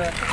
Russia.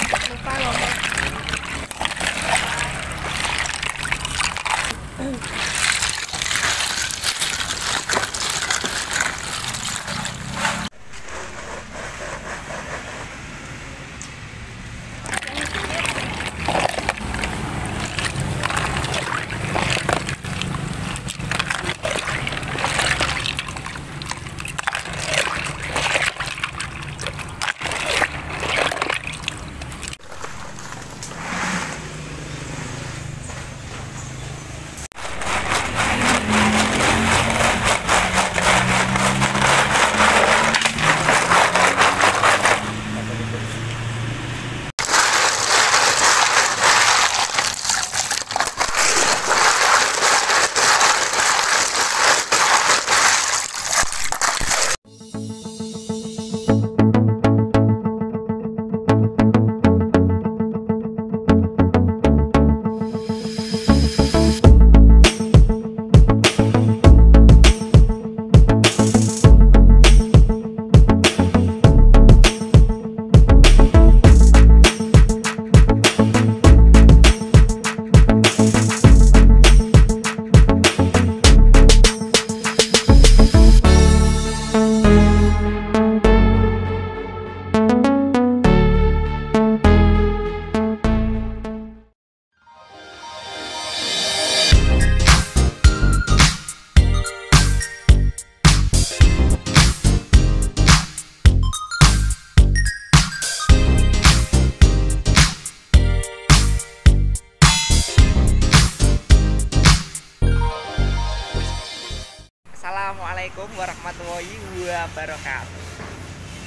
Warahmatullahi wabarakatuh.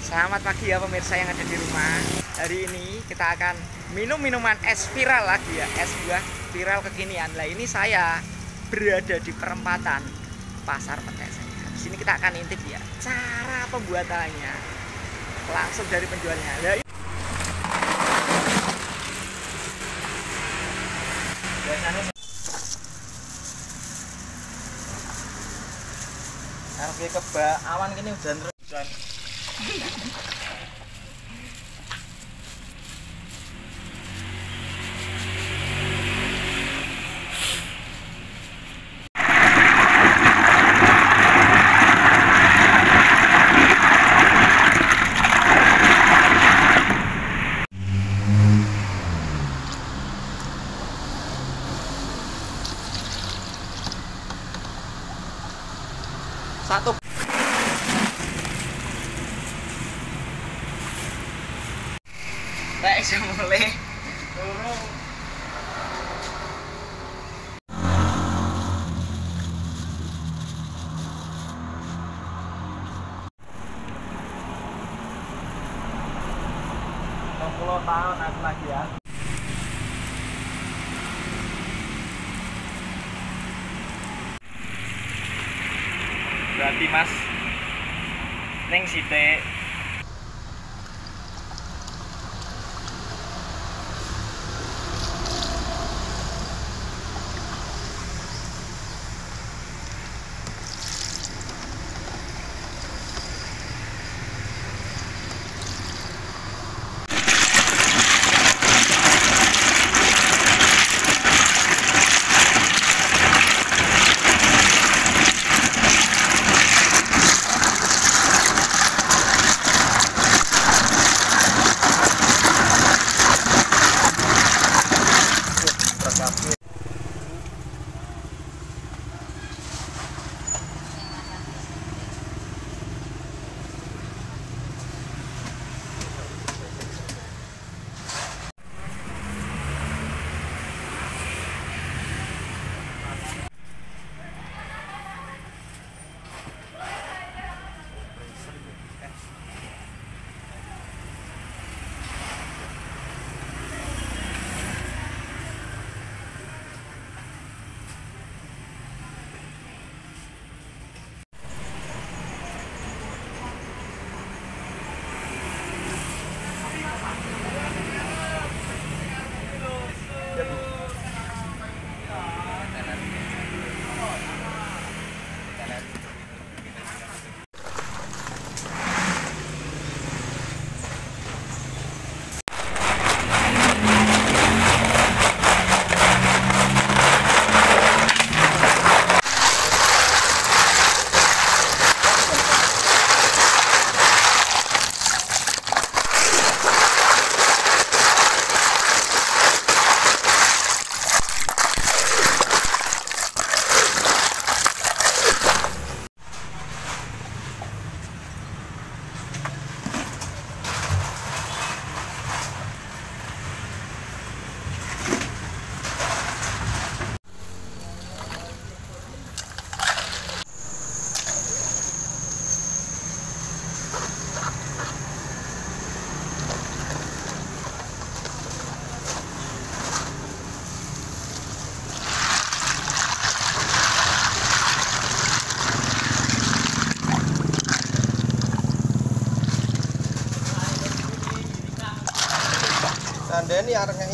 Selamat pagi ya pemirsa yang ada di rumah. Hari ini kita akan minum minuman es viral lagi ya Es buah viral kekinian. Lah ini saya berada di perempatan Pasar Petesen Di sini kita akan intip ya cara pembuatannya Langsung dari penjualnya. Lah, Biasanya kebak. Awan kene hujan terus. hujan Rek iso mulai. Puluh tahun lagi ya. Berarti mas Neng sithik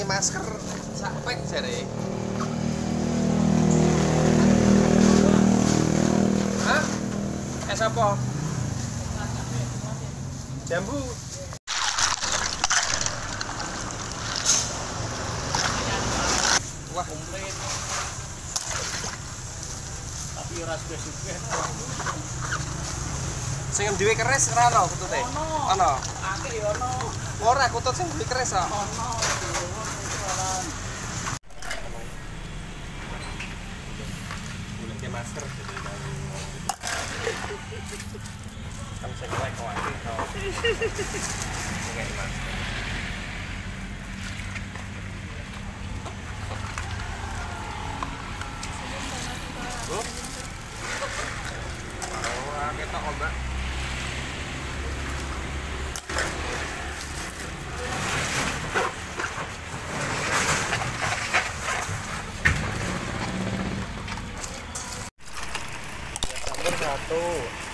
masker sampai jare. Hah? Es apa? Jambu. Wah, komplit tapi ora suwe-suwe sing duwe keris ora ono kutute. ono Ono. akeh ono Ora kutut sing duwe keris kok. ono masker jadi kan saya kira kau ada kau nggak masker Oh, kita obat satu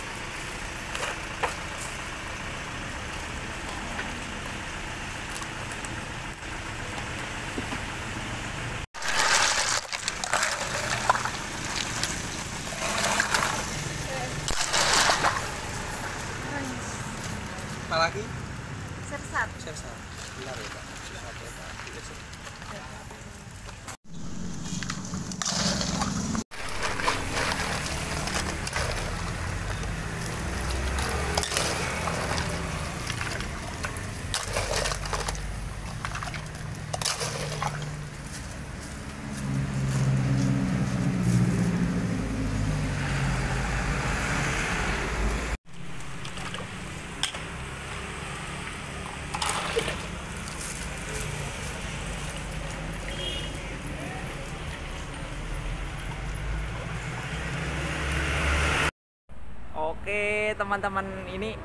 Oke teman-teman ini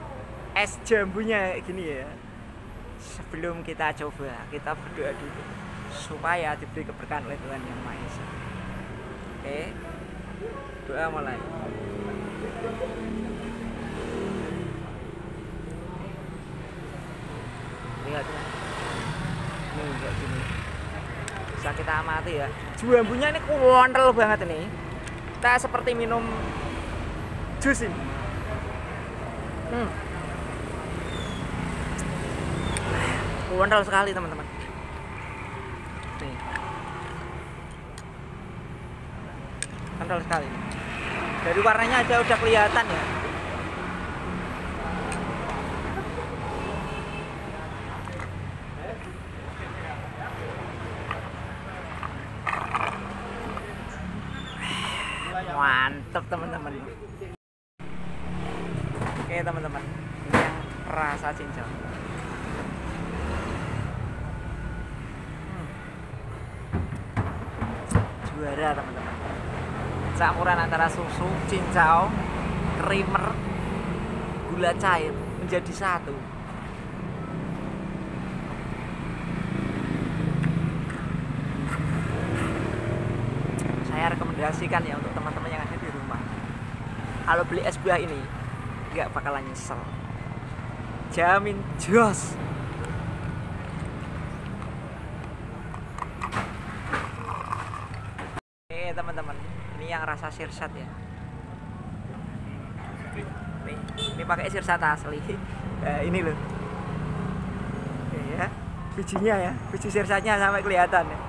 es jambunya gini ya. Sebelum kita coba kita berdoa dulu Supaya diberi keberkahan oleh Tuhan Yang Maha Esa. Oke Doa mulai. Lihat. Nih kayak gini. Bisa kita amati ya. Jambunya ini kuontel banget ini. Kita seperti minum jus ini. Hmm. Kental sekali teman-teman. Kental sekali. Dari warnanya aja udah kelihatan ya. Mantep teman-teman. Oke teman-teman, ini yang rasa cincau. Hmm. Juara teman-teman. Campuran antara susu, cincau, creamer, gula cair menjadi satu. Saya rekomendasikan ya untuk teman-teman yang ada di rumah. Kalau beli es buah ini, nggak bakalan nyesel jamin jos oke teman-teman ini yang rasa sirsat ya. Ini pakai sirsat asli. Eh, ini loh. Ya. Bijinya ya biji sirsatnya sampai kelihatan ya.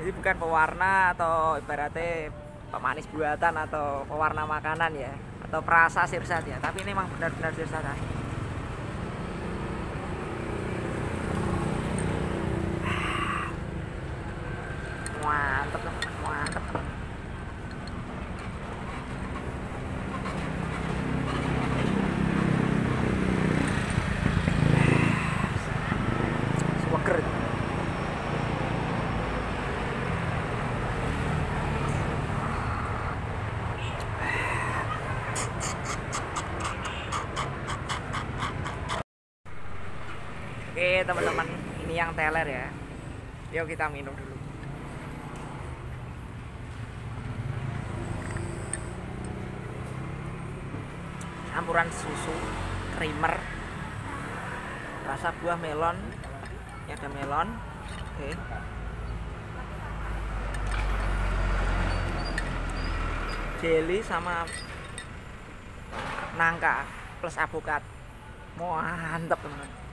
Jadi bukan pewarna atau ibaratnya pemanis buatan atau pewarna makanan ya atau perasa sirsat ya. Tapi ini memang benar-benar sirsat asli. Oke teman-teman, ini yang teler ya. Yuk kita minum dulu. Campuran susu, creamer, rasa buah melon. Ini ada melon. Oke. Jelly sama nangka plus apokat. Mantap teman-teman.